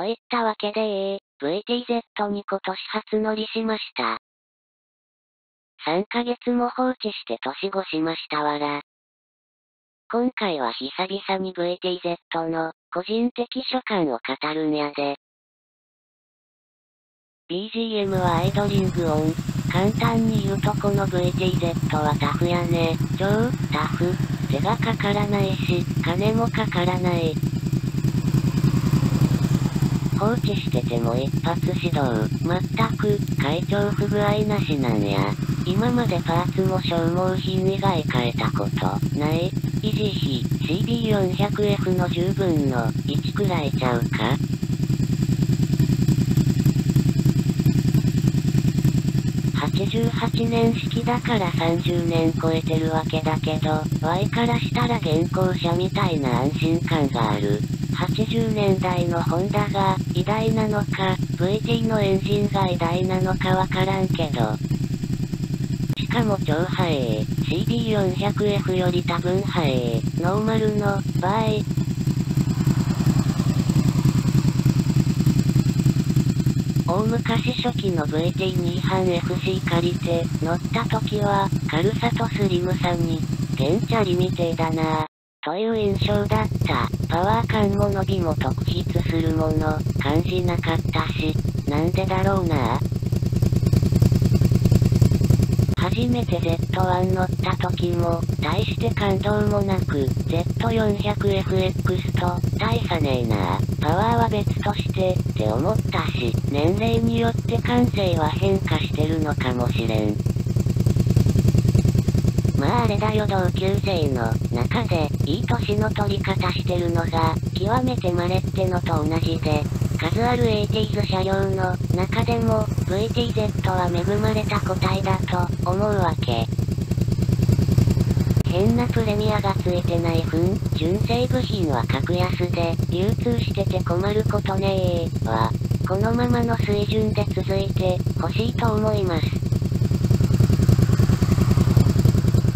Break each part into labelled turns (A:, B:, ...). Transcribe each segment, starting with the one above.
A: といったわけで VTZ に今年初乗りしました。3ヶ月も放置して年越しましたわら。今回は久々に VTZ の個人的所感を語るんやで。BGM はアイドリングオン。簡単に言うとこの VTZ はタフやね。超タフ。手がかからないし、金もかからない。放置してても一発指導。全く、会長不具合なしなんや。今までパーツも消耗品以外変えたことない？維持費 CB400F の10分の1くらいちゃうか？88年式だから30年超えてるわけだけど、Y からしたら現行車みたいな安心感がある。80年代のホンダが偉大なのか、VT のエンジンが偉大なのかわからんけど。しかも超速い。CB400F より多分速い。ノーマルの場合、大昔初期の VT2 班 FC 借りて、乗った時は、軽さとスリムさに、電チャリみてえだなぁ、という印象だった。パワー感も伸びも特筆するもの、感じなかったし、なんでだろうなぁ初めて Z1 乗った時も、大して感動もなく、Z400FX と、大差ねえなパワーは別として、って思ったし、年齢によって感性は変化してるのかもしれん。まああれだよ同級生の中で、いい年の取り方してるのが、極めて稀ってのと同じで、数ある ATs 車両の中でも VTZ は恵まれた個体だと思うわけ。変なプレミアがついてない分、純正部品は格安で流通してて困ることねえは、このままの水準で続いて欲しいと思います。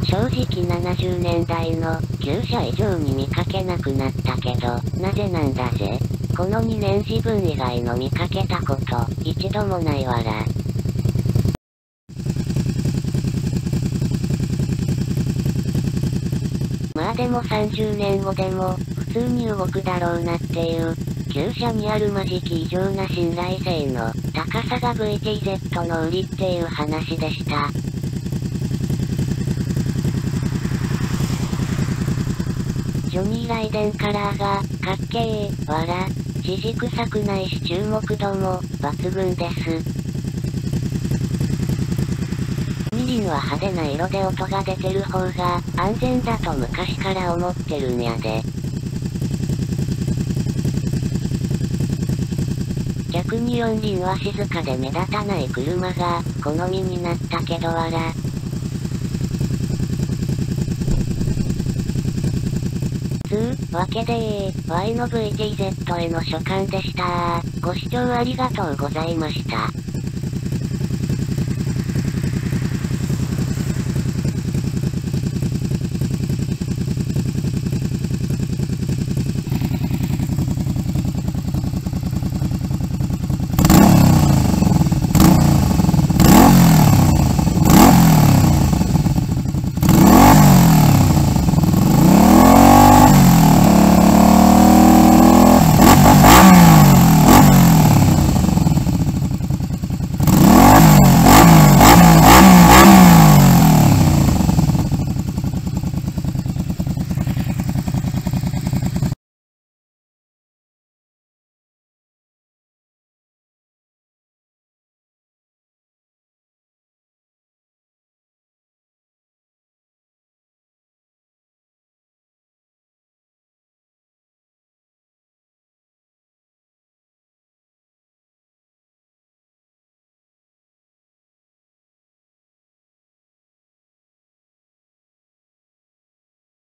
A: 正直70年代の旧車以上に見かけなくなったけど、なぜなんだぜ？この2年自分以外の見かけたこと、一度もないわら。まあでも30年後でも、普通に動くだろうなっていう、旧車にあるまじき異常な信頼性の高さが VTZ の売りっていう話でした。ジョニー・ライデンカラーが、かっけー、わら、地軸臭くないし注目度も、抜群です。みりんは派手な色で音が出てる方が、安全だと昔から思ってるんやで。逆に四輪は静かで目立たない車が、好みになったけどわら。つうわけで、Y の VTZ への所感でしたご視聴ありがとうございました。